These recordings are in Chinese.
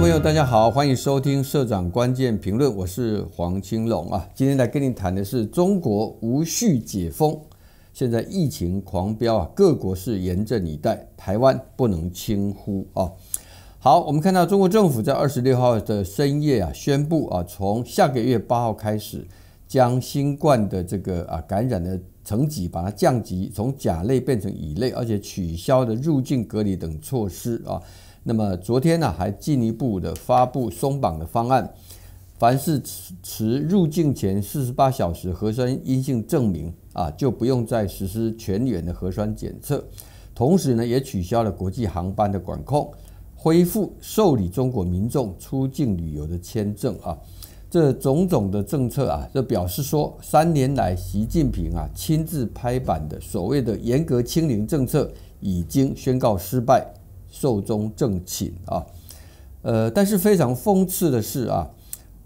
朋友，大家好，欢迎收听社长关键评论，我是黄青龙啊。今天来跟你谈的是中国无序解封，现在疫情狂飙啊，各国是严阵以待，台湾不能轻忽啊。好，我们看到中国政府在二十六号的深夜啊，宣布啊，从下个月八号开始，将新冠的这个啊感染的层级把它降级，从甲类变成乙类，而且取消的入境隔离等措施啊。那么昨天呢，还进一步的发布松绑的方案，凡是持入境前四十八小时核酸阴性证明啊，就不用再实施全员的核酸检测。同时呢，也取消了国际航班的管控，恢复受理中国民众出境旅游的签证啊。这种种的政策啊，这表示说，三年来习近平啊亲自拍板的所谓的严格清零政策已经宣告失败。寿终正寝啊，呃，但是非常讽刺的是啊，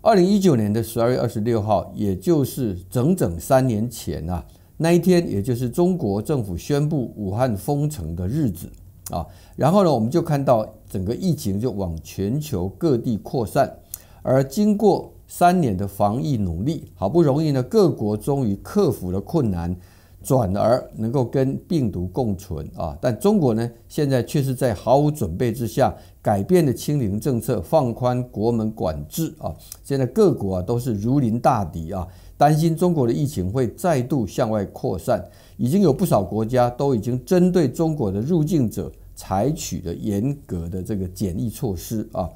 二零一九年的十二月二十六号，也就是整整三年前啊，那一天，也就是中国政府宣布武汉封城的日子啊，然后呢，我们就看到整个疫情就往全球各地扩散，而经过三年的防疫努力，好不容易呢，各国终于克服了困难。转而能够跟病毒共存啊，但中国呢，现在却是在毫无准备之下改变了清零政策，放宽国门管制啊。现在各国啊都是如临大敌啊，担心中国的疫情会再度向外扩散，已经有不少国家都已经针对中国的入境者采取了严格的这个检疫措施啊。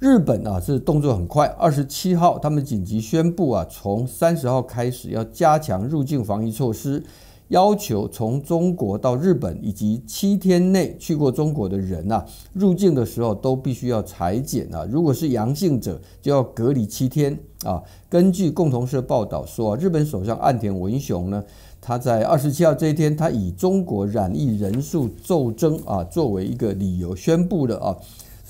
日本啊是动作很快，二十七号他们紧急宣布啊，从三十号开始要加强入境防疫措施，要求从中国到日本以及七天内去过中国的人呐，入境的时候都必须要裁剪啊，如果是阳性者就要隔离七天啊。根据共同社报道说，日本首相岸田文雄呢，他在二十七号这一天，他以中国染疫人数骤增啊作为一个理由宣布了啊。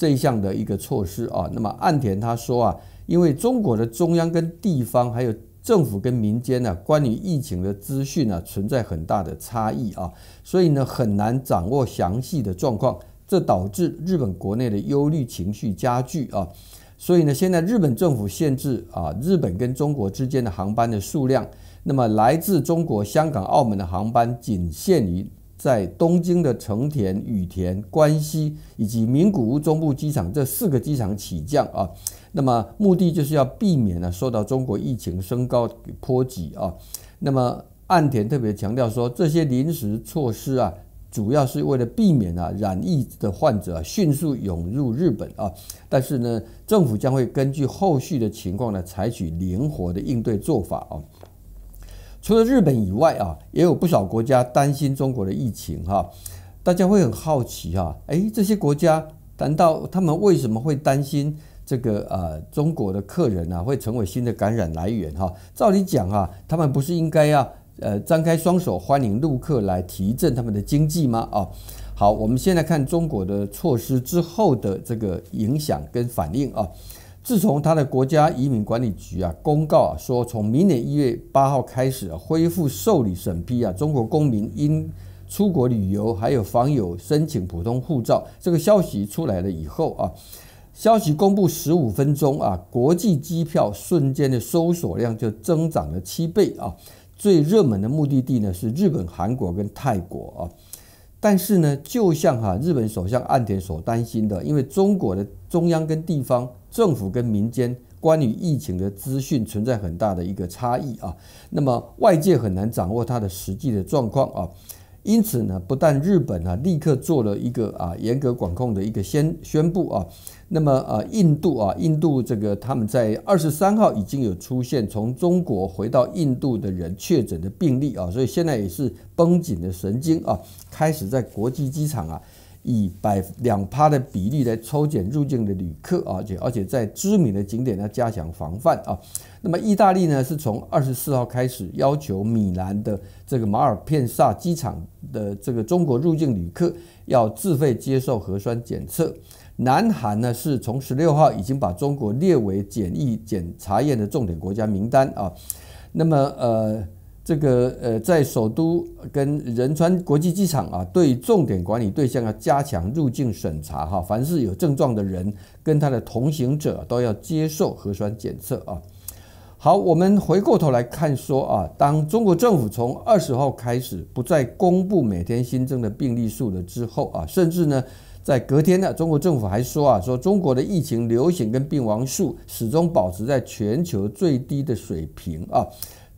这一项的一个措施啊，那么岸田他说啊，因为中国的中央跟地方还有政府跟民间呢，关于疫情的资讯呢存在很大的差异啊，所以呢很难掌握详细的状况，这导致日本国内的忧虑情绪加剧啊，所以呢现在日本政府限制啊日本跟中国之间的航班的数量，那么来自中国香港、澳门的航班仅限于。在东京的成田、羽田、关西以及名古屋中部机场这四个机场起降啊，那么目的就是要避免呢受到中国疫情升高波及啊。那么岸田特别强调说，这些临时措施啊，主要是为了避免啊染疫的患者迅速涌入日本啊。但是呢，政府将会根据后续的情况呢，采取灵活的应对做法啊。除了日本以外啊，也有不少国家担心中国的疫情哈。大家会很好奇哈，诶，这些国家难道他们为什么会担心这个呃中国的客人啊会成为新的感染来源哈？照理讲啊，他们不是应该要呃张开双手欢迎陆客来提振他们的经济吗？啊，好，我们先来看中国的措施之后的这个影响跟反应啊。自从他的国家移民管理局啊公告啊说，从明年一月八号开始啊恢复受理审批啊中国公民因出国旅游还有访友申请普通护照，这个消息出来了以后啊，消息公布十五分钟啊，国际机票瞬间的搜索量就增长了七倍啊，最热门的目的地呢是日本、韩国跟泰国啊。但是呢，就像哈日本首相岸田所担心的，因为中国的中央跟地方政府跟民间关于疫情的资讯存在很大的一个差异啊，那么外界很难掌握它的实际的状况啊。因此呢，不但日本啊立刻做了一个啊严格管控的一个宣宣布啊，那么啊印度啊印度这个他们在二十三号已经有出现从中国回到印度的人确诊的病例啊，所以现在也是绷紧的神经啊，开始在国际机场啊。以百两趴的比例来抽检入境的旅客，而且而且在知名的景点呢加强防范啊。那么意大利呢是从二十四号开始要求米兰的这个马尔片萨机场的这个中国入境旅客要自费接受核酸检测。南韩呢是从十六号已经把中国列为检疫检查验的重点国家名单啊。那么呃。这个呃，在首都跟仁川国际机场啊，对重点管理对象要加强入境审查哈，凡是有症状的人跟他的同行者都要接受核酸检测啊。好，我们回过头来看说啊，当中国政府从二十号开始不再公布每天新增的病例数了之后啊，甚至呢，在隔天呢，中国政府还说啊，说中国的疫情流行跟病亡数始终保持在全球最低的水平啊。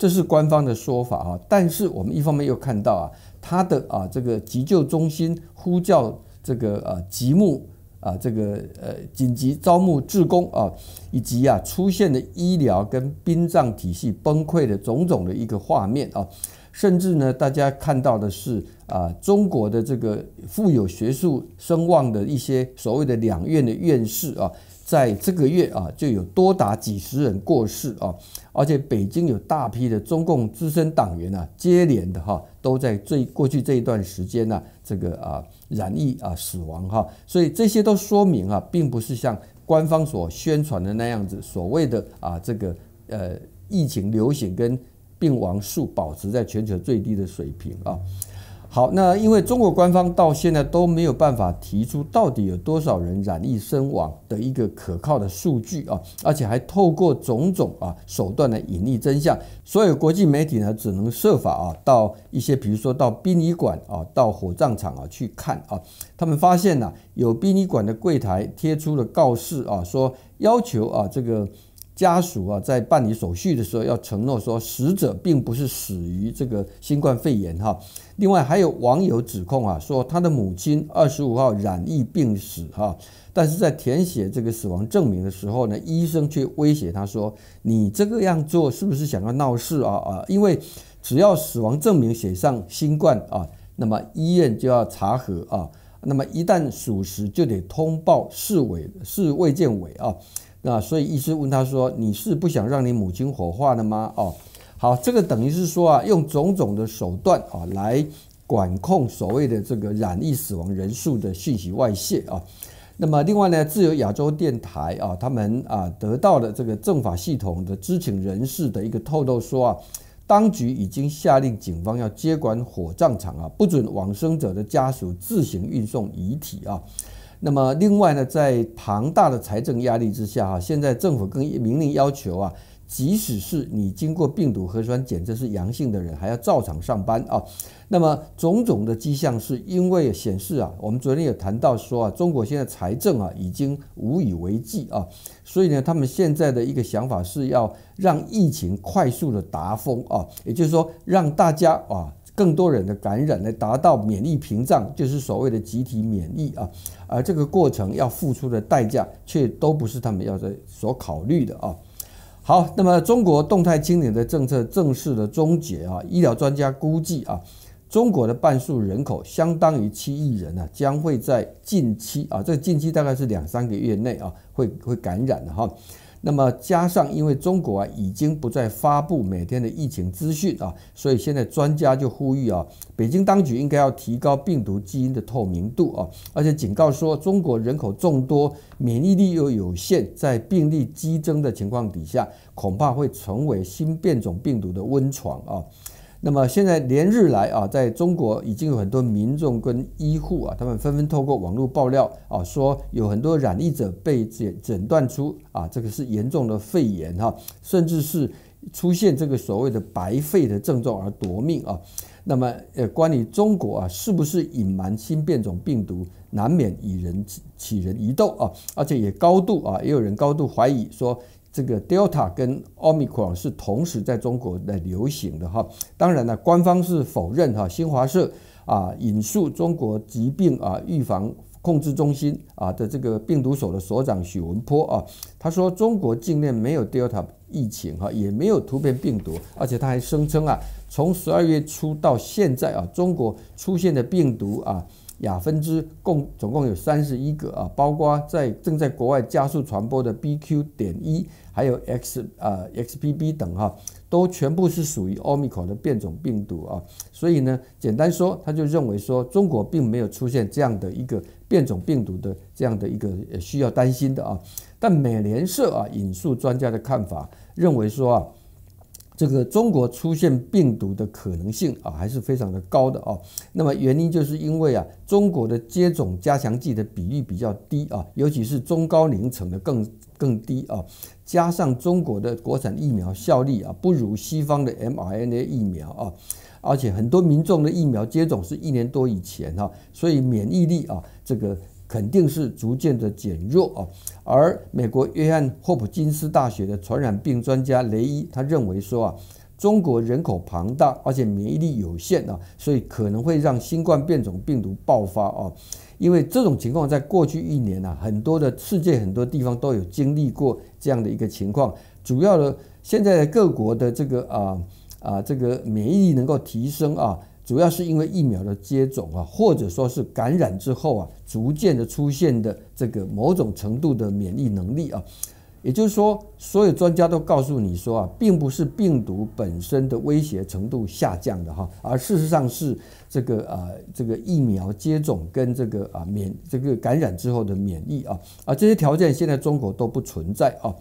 这是官方的说法啊，但是我们一方面又看到啊，他的啊这个急救中心呼叫这个啊急募啊这个呃紧急招募志工啊，以及啊出现的医疗跟殡葬体系崩溃的种种的一个画面啊，甚至呢大家看到的是啊中国的这个富有学术声望的一些所谓的两院的院士啊。在这个月啊，就有多达几十人过世啊，而且北京有大批的中共资深党员啊，接连的哈都在最过去这一段时间呢，这个啊染疫啊死亡哈，所以这些都说明啊，并不是像官方所宣传的那样子，所谓的啊这个呃疫情流行跟病亡数保持在全球最低的水平啊。好，那因为中国官方到现在都没有办法提出到底有多少人染疫身亡的一个可靠的数据啊，而且还透过种种啊手段来隐匿真相，所有国际媒体呢只能设法啊到一些比如说到殡仪馆啊、到火葬场啊去看啊，他们发现呢有殡仪馆的柜台贴出了告示啊，说要求啊这个。家属啊，在办理手续的时候要承诺说，死者并不是死于这个新冠肺炎哈。另外还有网友指控啊，说他的母亲二十五号染疫病死哈，但是在填写这个死亡证明的时候呢，医生却威胁他说：“你这个样做是不是想要闹事啊啊？因为只要死亡证明写上新冠啊，那么医院就要查核啊，那么一旦属实就得通报市委市卫健委啊。”那所以医师问他说：“你是不想让你母亲火化了吗？”哦，好，这个等于是说啊，用种种的手段啊来管控所谓的这个染疫死亡人数的讯息外泄啊。那么另外呢，自由亚洲电台啊，他们啊得到了这个政法系统的知情人士的一个透露说啊，当局已经下令警方要接管火葬场啊，不准往生者的家属自行运送遗体啊。那么另外呢，在庞大的财政压力之下，哈，现在政府更明令要求啊，即使是你经过病毒核酸检测是阳性的人，还要照常上班啊。那么种种的迹象是因为显示啊，我们昨天有谈到说啊，中国现在财政啊已经无以为继啊，所以呢，他们现在的一个想法是要让疫情快速的达峰啊，也就是说让大家啊。更多人的感染来达到免疫屏障，就是所谓的集体免疫啊，而这个过程要付出的代价却都不是他们要在所考虑的啊。好，那么中国动态清零的政策正式的终结啊，医疗专家估计啊，中国的半数人口相当于七亿人啊，将会在近期啊，这近期大概是两三个月内啊，会会感染的哈。那么加上，因为中国啊已经不再发布每天的疫情资讯啊，所以现在专家就呼吁啊，北京当局应该要提高病毒基因的透明度啊，而且警告说，中国人口众多，免疫力又有限，在病例激增的情况底下，恐怕会成为新变种病毒的温床啊。那么现在连日来啊，在中国已经有很多民众跟医护啊，他们纷纷透过网络爆料啊，说有很多染疫者被诊诊断出啊，这个是严重的肺炎哈，甚至是出现这个所谓的白肺的症状而夺命啊。那么呃，关于中国啊，是不是隐瞒新变种病毒，难免以人起人疑窦啊，而且也高度啊，也有人高度怀疑说。这个 Delta 跟 Omicron 是同时在中国来流行的哈，当然了，官方是否认哈。新华社啊引述中国疾病啊预防控制中心啊的这个病毒所的所长许文波啊，他说中国境内没有 Delta 疫情哈，也没有突变病毒，而且他还声称啊，从十二月初到现在啊，中国出现的病毒啊。亚分支共总共有三十一个啊，包括在正在国外加速传播的 BQ. 点一，还有 X 啊 XBB 等哈，都全部是属于奥密克戎的变种病毒啊。所以呢，简单说，他就认为说中国并没有出现这样的一个变种病毒的这样的一个需要担心的啊。但美联社啊引述专家的看法，认为说啊。这个中国出现病毒的可能性啊，还是非常的高的哦。那么原因就是因为啊，中国的接种加强剂的比例比较低啊，尤其是中高龄层的更更低啊。加上中国的国产疫苗效力啊，不如西方的 mRNA 疫苗啊，而且很多民众的疫苗接种是一年多以前哈，所以免疫力啊，这个。肯定是逐渐的减弱啊，而美国约翰霍普金斯大学的传染病专家雷伊他认为说啊，中国人口庞大，而且免疫力有限啊，所以可能会让新冠变种病毒爆发啊。因为这种情况在过去一年啊，很多的世界很多地方都有经历过这样的一个情况。主要的现在各国的这个啊啊这个免疫力能够提升啊。主要是因为疫苗的接种啊，或者说是感染之后啊，逐渐的出现的这个某种程度的免疫能力啊，也就是说，所有专家都告诉你说啊，并不是病毒本身的威胁程度下降的哈，而事实上是这个啊，这个疫苗接种跟这个啊免这个感染之后的免疫啊，啊这些条件现在中国都不存在啊。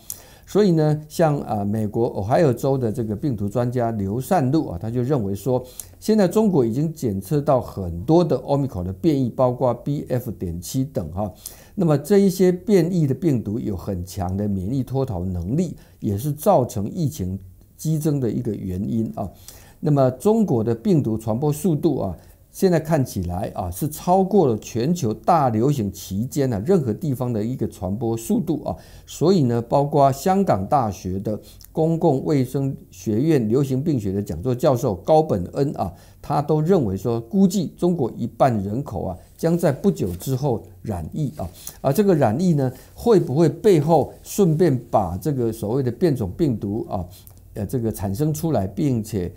所以呢，像啊，美国俄亥俄州的这个病毒专家刘善路啊，他就认为说，现在中国已经检测到很多的奥密克戎的变异，包括 BF. 点七等哈。那么这一些变异的病毒有很强的免疫脱逃能力，也是造成疫情激增的一个原因啊。那么中国的病毒传播速度啊。现在看起来啊，是超过了全球大流行期间呢任何地方的一个传播速度啊，所以呢，包括香港大学的公共卫生学院流行病学的讲座教授高本恩啊，他都认为说，估计中国一半人口啊，将在不久之后染疫啊，而这个染疫呢，会不会背后顺便把这个所谓的变种病毒啊，呃，这个产生出来，并且。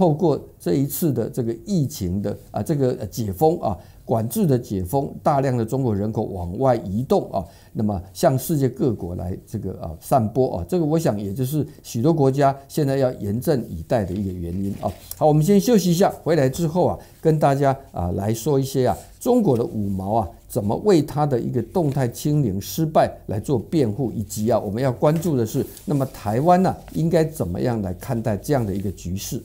透过这一次的这个疫情的啊，这个解封啊，管制的解封，大量的中国人口往外移动啊，那么向世界各国来这个啊散播啊，这个我想也就是许多国家现在要严阵以待的一个原因啊。好，我们先休息一下，回来之后啊，跟大家啊来说一些啊中国的五毛啊怎么为他的一个动态清零失败来做辩护，以及啊我们要关注的是，那么台湾呢应该怎么样来看待这样的一个局势？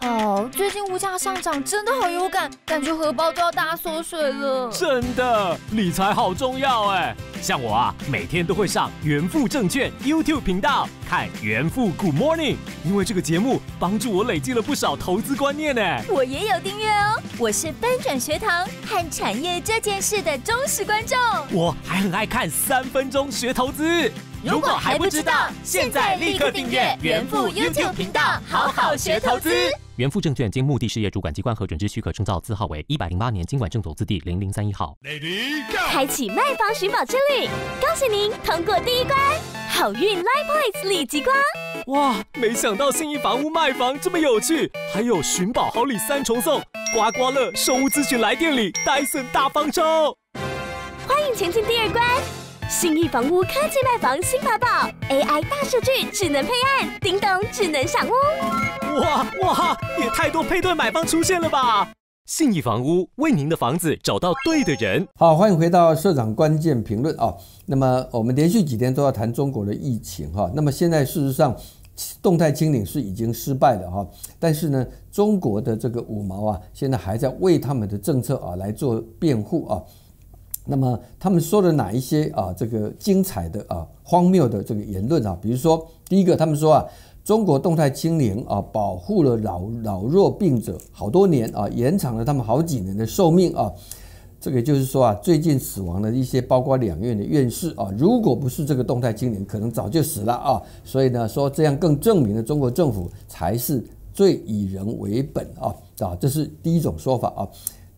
哦，最近物价上涨真的好有感，感觉荷包都要大缩水了。真的，理财好重要哎。像我啊，每天都会上元富证券 YouTube 频道看元富 Good Morning，因为这个节目帮助我累积了不少投资观念呢。我也有订阅哦，我是翻转学堂和产业这件事的忠实观众。我还很爱看三分钟学投资。如果还不知道，现在立刻订阅元富 YouTube 频道，好好学投资。元富证券经目的事业主管机关核准之许可证照字号为一百零八年经管证总字第零零三一号。开启卖房寻宝之旅，恭喜您通过第一关，好运 Live Points 立即光。哇，没想到信义房屋卖房这么有趣，还有寻宝好礼三重送，刮刮乐售屋咨询来店里，戴森大方抽。欢迎前进第二关。信义房屋科技卖房新法宝，AI 大数据智能配案，叮咚智能赏屋。哇哇，也太多配对买方出现了吧！信义房屋为您的房子找到对的人。好，欢迎回到社长关键评论啊。那么我们连续几天都要谈中国的疫情哈。那么现在事实上动态清零是已经失败了哈。但是呢，中国的这个五毛啊，现在还在为他们的政策啊来做辩护啊。那么他们说了哪一些啊？这个精彩的啊，荒谬的这个言论啊，比如说第一个，他们说啊，中国动态清零啊，保护了老老弱病者好多年啊，延长了他们好几年的寿命啊。这个就是说啊，最近死亡的一些包括两院的院士啊，如果不是这个动态清零，可能早就死了啊。所以呢，说这样更证明了中国政府才是最以人为本啊啊，这是第一种说法啊。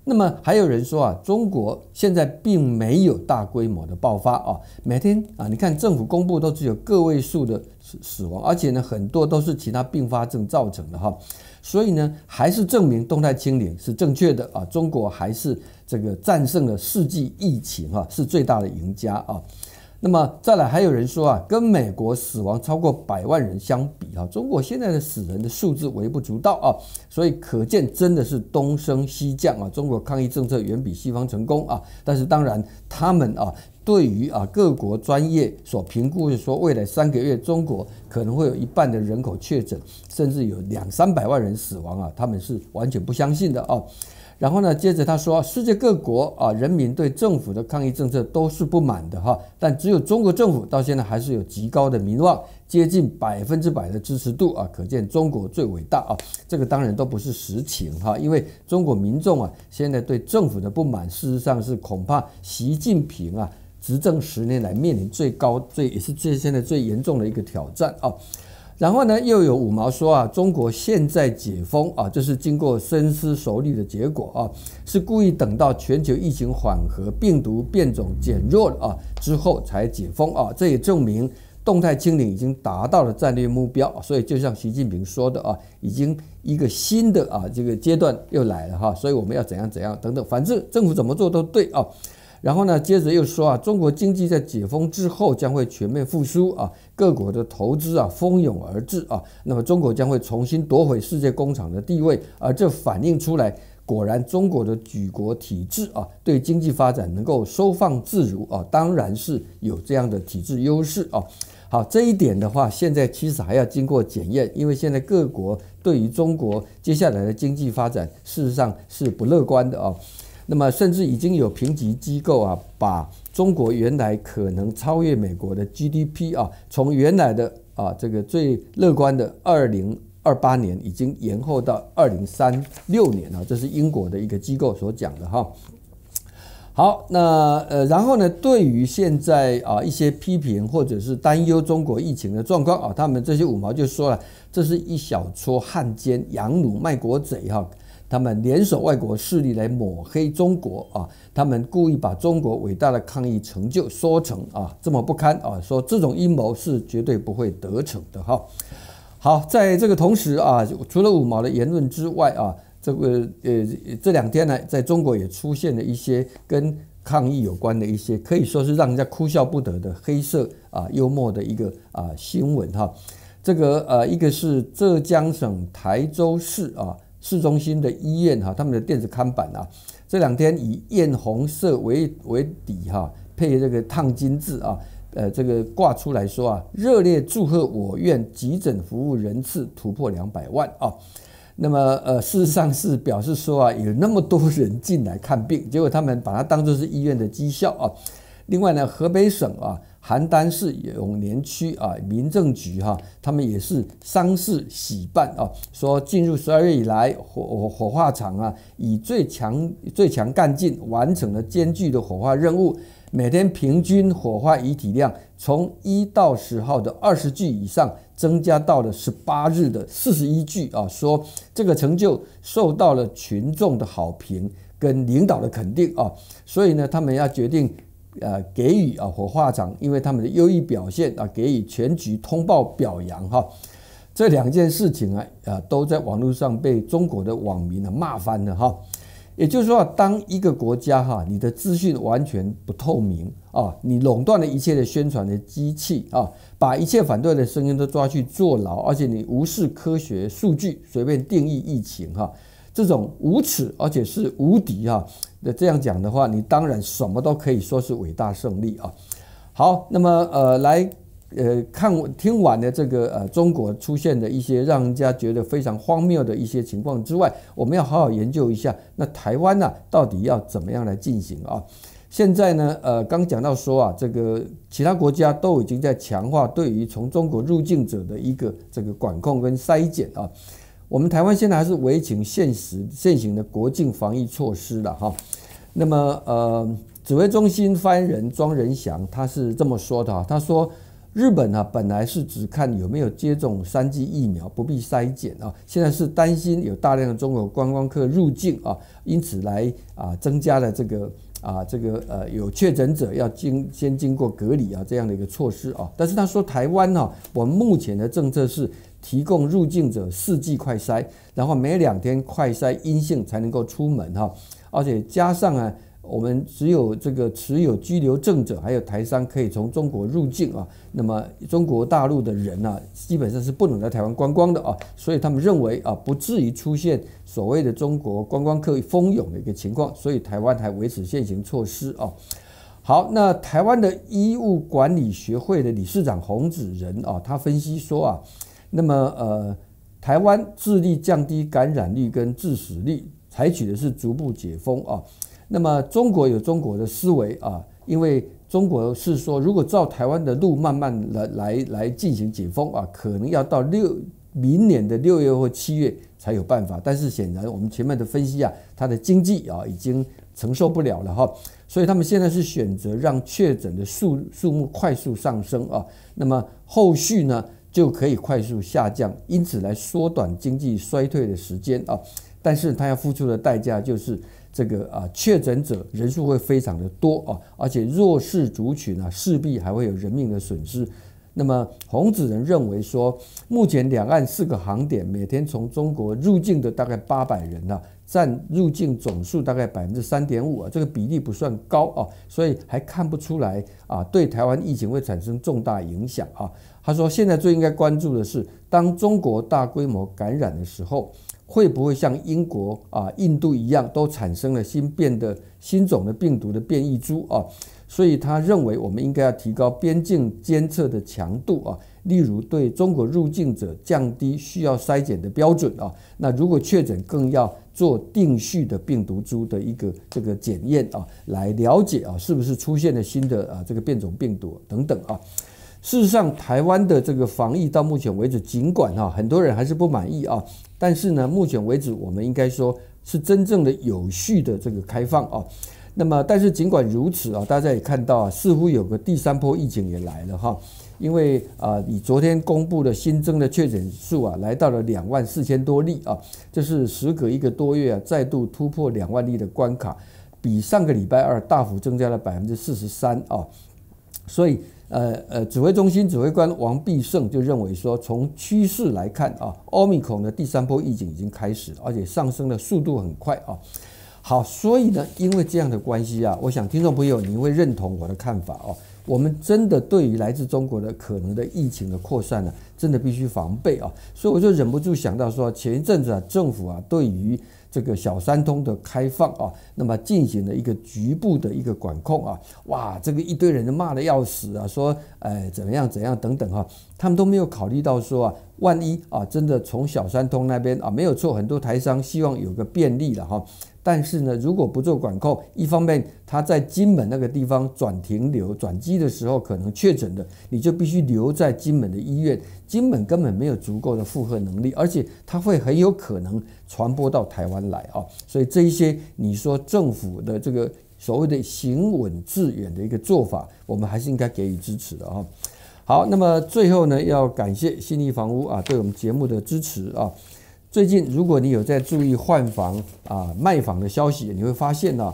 那么还有人说啊，中国现在并没有大规模的爆发啊，每天啊，你看政府公布都只有个位数的死死亡，而且呢，很多都是其他并发症造成的哈，所以呢，还是证明动态清零是正确的啊，中国还是这个战胜了世纪疫情哈，是最大的赢家啊。那么再来，还有人说啊，跟美国死亡超过百万人相比啊，中国现在的死人的数字微不足道啊，所以可见真的是东升西降啊，中国抗疫政策远比西方成功啊。但是当然，他们啊对于啊各国专业所评估的说，未来三个月中国可能会有一半的人口确诊，甚至有两三百万人死亡啊，他们是完全不相信的啊。然后呢，接着他说，世界各国啊人民对政府的抗疫政策都是不满的哈，但只有中国政府到现在还是有极高的民望，接近百分之百的支持度啊，可见中国最伟大啊。这个当然都不是实情哈，因为中国民众啊现在对政府的不满，事实上是恐怕习近平啊。执政十年来面临最高、最也是最现在最严重的一个挑战啊。然后呢，又有五毛说啊，中国现在解封啊，这是经过深思熟虑的结果啊，是故意等到全球疫情缓和、病毒变种减弱了啊之后才解封啊。这也证明动态清零已经达到了战略目标。所以就像习近平说的啊，已经一个新的啊这个阶段又来了哈。所以我们要怎样怎样等等，反正政府怎么做都对啊。然后呢，接着又说啊，中国经济在解封之后将会全面复苏啊，各国的投资啊蜂拥而至啊，那么中国将会重新夺回世界工厂的地位，而这反映出来，果然中国的举国体制啊，对经济发展能够收放自如啊，当然是有这样的体制优势啊。好，这一点的话，现在其实还要经过检验，因为现在各国对于中国接下来的经济发展，事实上是不乐观的啊。那么，甚至已经有评级机构啊，把中国原来可能超越美国的 GDP 啊，从原来的啊这个最乐观的二零二八年，已经延后到二零三六年了。这是英国的一个机构所讲的哈。好，那呃，然后呢，对于现在啊一些批评或者是担忧中国疫情的状况啊，他们这些五毛就说了，这是一小撮汉奸、洋奴、卖国贼哈。他们联手外国势力来抹黑中国啊！他们故意把中国伟大的抗疫成就说成啊这么不堪啊！说这种阴谋是绝对不会得逞的哈。好，在这个同时啊，除了五毛的言论之外啊，这个呃这两天呢，在中国也出现了一些跟抗疫有关的一些，可以说是让人家哭笑不得的黑色啊幽默的一个啊新闻哈。这个呃一个是浙江省台州市啊。市中心的医院哈，他们的电子看板啊，这两天以艳红色为为底哈，配这个烫金字啊，呃，这个挂出来说啊，热烈祝贺我院急诊服务人次突破两百万啊。那么呃，事实上是表示说啊，有那么多人进来看病，结果他们把它当作是医院的绩效啊。另外呢，河北省啊。邯郸市永年区啊，民政局哈，他们也是丧事喜办啊，说进入十二月以来，火火化场啊，以最强最强干劲完成了艰巨的火化任务，每天平均火化遗体量从一到十号的二十具以上，增加到了十八日的四十一具啊，说这个成就受到了群众的好评跟领导的肯定啊，所以呢，他们要决定。呃，给予啊火化场，因为他们的优异表现啊，给予全局通报表扬哈。这两件事情啊，啊都在网络上被中国的网民啊骂翻了哈。也就是说，当一个国家哈，你的资讯完全不透明啊，你垄断了一切的宣传的机器啊，把一切反对的声音都抓去坐牢，而且你无视科学数据，随便定义疫情哈。这种无耻而且是无敌哈，那这样讲的话，你当然什么都可以说是伟大胜利啊。好，那么呃来呃看听完了这个呃中国出现的一些让人家觉得非常荒谬的一些情况之外，我们要好好研究一下，那台湾呢到底要怎么样来进行啊？现在呢呃刚讲到说啊，这个其他国家都已经在强化对于从中国入境者的一个这个管控跟筛检啊。我们台湾现在还是维持现实现行的国境防疫措施了哈。那么呃，指挥中心发言人庄仁祥他是这么说的哈，他说日本啊本来是只看有没有接种三剂疫苗，不必筛检啊，现在是担心有大量的中国观光客入境啊，因此来啊增加了这个啊这个呃有确诊者要经先经过隔离啊这样的一个措施啊。但是他说台湾呢，我们目前的政策是。提供入境者四季快筛，然后每两天快筛阴性才能够出门哈，而且加上啊，我们只有这个持有居留证者，还有台商可以从中国入境啊，那么中国大陆的人呢，基本上是不能来台湾观光的啊，所以他们认为啊，不至于出现所谓的中国观光客蜂涌的一个情况，所以台湾还维持现行措施啊。好，那台湾的医务管理学会的理事长洪子仁啊，他分析说啊，那么呃，台湾致力降低感染率跟致死率，采取的是逐步解封啊。那么中国有中国的思维啊，因为中国是说，如果照台湾的路慢慢来来来进行解封啊，可能要到六明年的六月或七月才有办法。但是显然我们前面的分析啊，它的经济啊已经承受不了了哈，所以他们现在是选择让确诊的数数目快速上升啊，那么后续呢就可以快速下降，因此来缩短经济衰退的时间啊。但是他要付出的代价就是。这个啊，确诊者人数会非常的多啊，而且弱势族群呢，势必还会有人命的损失。那么洪子仁认为说，目前两岸四个航点每天从中国入境的大概八百人呢，占入境总数大概百分之三点五啊，这个比例不算高啊，所以还看不出来啊，对台湾疫情会产生重大影响啊。他说，现在最应该关注的是，当中国大规模感染的时候。会不会像英国啊、印度一样，都产生了新变的新种的病毒的变异株啊？所以他认为，我们应该要提高边境监测的强度啊，例如对中国入境者降低需要筛检的标准啊。那如果确诊，更要做定序的病毒株的一个这个检验啊，来了解啊，是不是出现了新的啊这个变种病毒等等啊。事实上，台湾的这个防疫到目前为止，尽管哈很多人还是不满意啊，但是呢，目前为止我们应该说是真正的有序的这个开放啊。那么，但是尽管如此啊，大家也看到啊，似乎有个第三波疫情也来了哈。因为啊，以昨天公布的新增的确诊数啊，来到了两万四千多例啊，这是时隔一个多月啊，再度突破两万例的关卡，比上个礼拜二大幅增加了百分之四十三啊，所以。呃呃，指挥中心指挥官王必胜就认为说，从趋势来看啊，奥密克戎的第三波疫情已经开始，而且上升的速度很快啊。好，所以呢，因为这样的关系啊，我想听众朋友你会认同我的看法哦。我们真的对于来自中国的可能的疫情的扩散呢，真的必须防备啊。所以我就忍不住想到说，前一阵子啊，政府啊，对于这个小三通的开放啊，那么进行了一个局部的一个管控啊，哇，这个一堆人骂的要死啊，说，哎，怎么样怎样等等哈，他们都没有考虑到说啊，万一啊，真的从小三通那边啊，没有错，很多台商希望有个便利了哈。但是呢，如果不做管控，一方面他在金门那个地方转停留、转机的时候可能确诊的，你就必须留在金门的医院，金门根本没有足够的负荷能力，而且它会很有可能传播到台湾来啊。所以这一些你说政府的这个所谓的行稳致远的一个做法，我们还是应该给予支持的啊。好，那么最后呢，要感谢新力房屋啊对我们节目的支持啊。最近，如果你有在注意换房啊、卖房的消息，你会发现呢，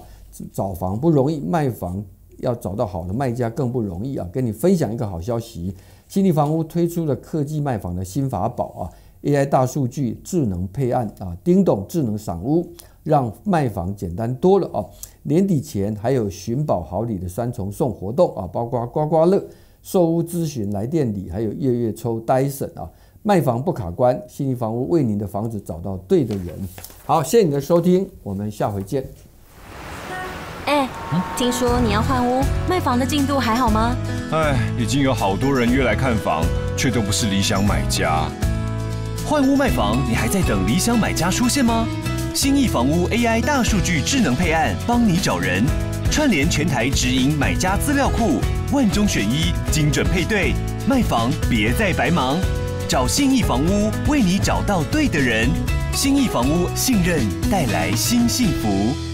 找房不容易，卖房要找到好的卖家更不容易啊。跟你分享一个好消息，新力房屋推出了科技卖房的新法宝啊，AI 大数据、智能配案啊，叮咚智能赏屋，让卖房简单多了啊。年底前还有寻宝好礼的三重送活动啊，包括刮刮乐、售屋咨询来店礼，还有月月抽 Dyson 啊。卖房不卡关，信义房屋为您的房子找到对的人。好，谢谢你的收听，我们下回见。哎，听说你要换屋，卖房的进度还好吗？哎，已经有好多人约来看房，却都不是理想买家。换屋卖房，你还在等理想买家出现吗？新义房屋 AI 大数据智能配案，帮你找人，串联全台直营买家资料库，万中选一，精准配对，卖房别再白忙。找信义房屋，为你找到对的人。信义房屋，信任带来新幸福。